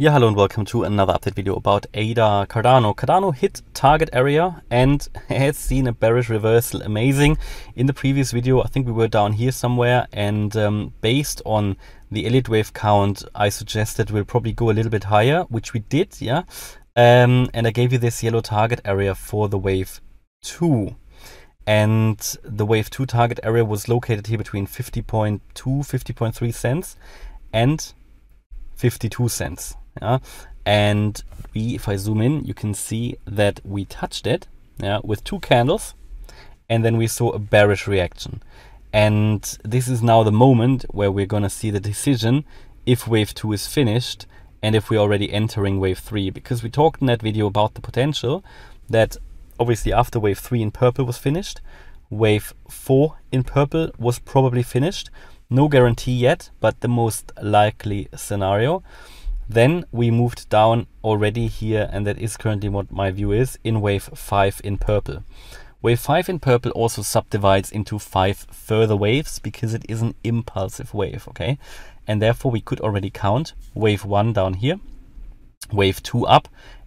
Yeah, hello and welcome to another update video about ADA Cardano. Cardano hit target area and has seen a bearish reversal. Amazing. In the previous video, I think we were down here somewhere and um, based on the Elliott wave count, I suggested we'll probably go a little bit higher, which we did, yeah. Um, and I gave you this yellow target area for the wave 2. And the wave 2 target area was located here between 50.2, 50.3 cents and 52 cents. Yeah? And we, if I zoom in, you can see that we touched it yeah, with two candles and then we saw a bearish reaction. And this is now the moment where we're going to see the decision if wave 2 is finished and if we're already entering wave 3. Because we talked in that video about the potential that obviously after wave 3 in purple was finished, wave 4 in purple was probably finished. No guarantee yet, but the most likely scenario. Then we moved down already here, and that is currently what my view is, in wave 5 in purple. Wave 5 in purple also subdivides into 5 further waves because it is an impulsive wave, okay? And therefore we could already count wave 1 down here, wave 2 up,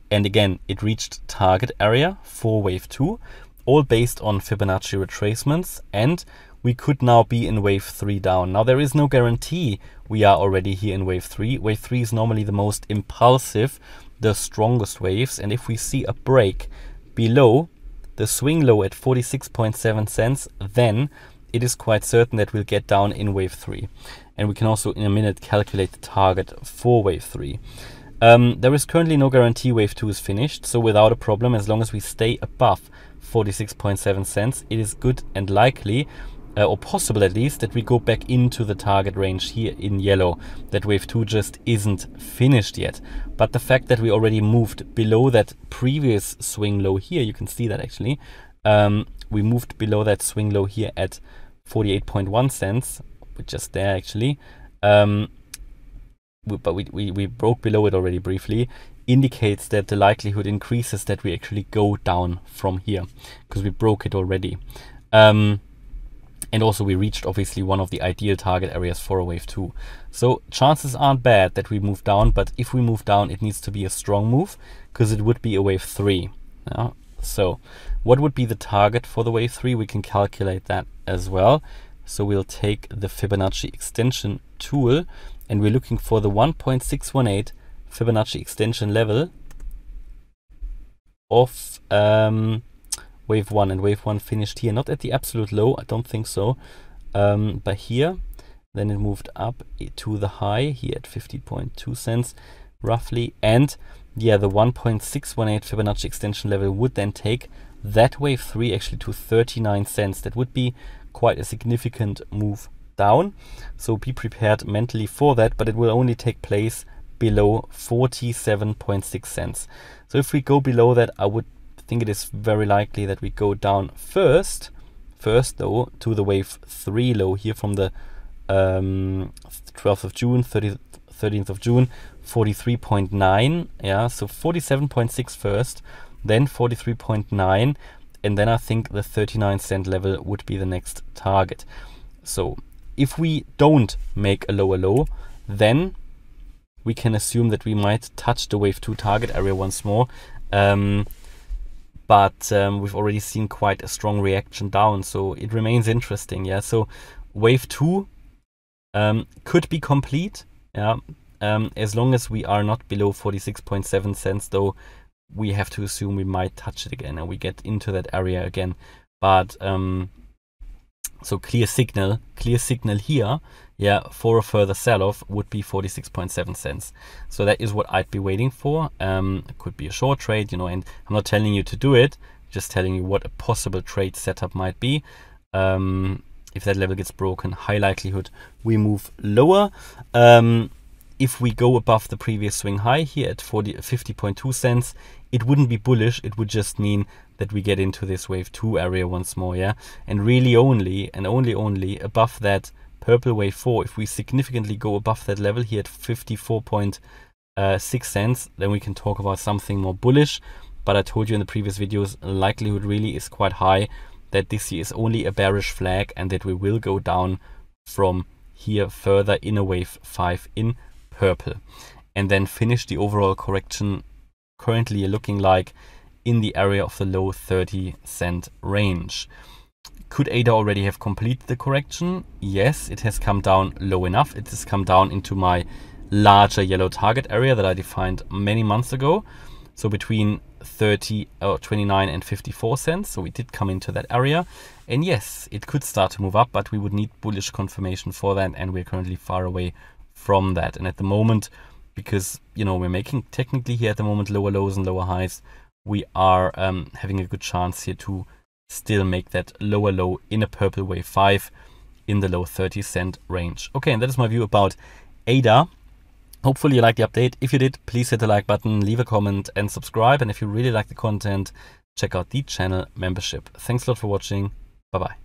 and again, it reached target area for wave 2, all based on Fibonacci retracements, and we could now be in wave 3 down. Now there is no guarantee we are already here in wave 3. Wave 3 is normally the most impulsive, the strongest waves, and if we see a break below the swing low at 46.7 cents, then it is quite certain that we'll get down in wave 3. And we can also in a minute calculate the target for wave 3. Um, there is currently no guarantee wave 2 is finished, so without a problem, as long as we stay above 46.7 cents, it is good and likely uh, or possible at least, that we go back into the target range here in yellow, that wave 2 just isn't finished yet. But the fact that we already moved below that previous swing low here, you can see that actually, um, we moved below that swing low here at 48.1 cents, which is there actually, um, we, but we, we, we broke below it already briefly, indicates that the likelihood increases that we actually go down from here, because we broke it already. Um, and also we reached obviously one of the ideal target areas for a wave 2. So chances aren't bad that we move down, but if we move down, it needs to be a strong move because it would be a wave 3. Yeah? So what would be the target for the wave 3? We can calculate that as well. So we'll take the Fibonacci extension tool and we're looking for the 1.618 Fibonacci extension level of um, wave 1 and wave 1 finished here. Not at the absolute low I don't think so. Um, but here then it moved up to the high here at 50.2 cents roughly. And yeah the 1.618 Fibonacci extension level would then take that wave 3 actually to 39 cents. That would be quite a significant move down. So be prepared mentally for that but it will only take place below 47.6 cents. So if we go below that I would think it is very likely that we go down first, first though, to the wave 3 low here from the um, 12th of June, 30th, 13th of June, 43.9, yeah, so 47.6 first, then 43.9, and then I think the 39 cent level would be the next target. So if we don't make a lower low, then we can assume that we might touch the wave 2 target area once more. Um, but um, we've already seen quite a strong reaction down. So it remains interesting. Yeah. So wave two um, could be complete. Yeah. Um, as long as we are not below 46.7 cents, though, we have to assume we might touch it again and we get into that area again. But um, so clear signal, clear signal here, yeah, for a further sell-off would be 46.7 cents. So that is what I'd be waiting for. Um, it could be a short trade, you know, and I'm not telling you to do it, just telling you what a possible trade setup might be. Um, if that level gets broken, high likelihood we move lower. Um, if we go above the previous swing high here at 40, 50.2 cents, it wouldn't be bullish. It would just mean that we get into this wave 2 area once more, yeah? And really only, and only only above that purple wave 4, if we significantly go above that level here at 54.6 uh, cents, then we can talk about something more bullish. But I told you in the previous videos, likelihood really is quite high that this is only a bearish flag and that we will go down from here further in a wave 5 in purple. and then finish the overall correction currently looking like in the area of the low 30 cent range. Could ADA already have completed the correction? Yes, it has come down low enough. It has come down into my larger yellow target area that I defined many months ago. So between 30 or 29 and 54 cents. So we did come into that area. And yes, it could start to move up, but we would need bullish confirmation for that. And we're currently far away from that. And at the moment, because, you know, we're making technically here at the moment lower lows and lower highs, we are um, having a good chance here to still make that lower low in a purple wave 5 in the low 30 cent range. Okay, and that is my view about ADA. Hopefully you liked the update. If you did, please hit the like button, leave a comment and subscribe. And if you really like the content, check out the channel membership. Thanks a lot for watching. Bye-bye.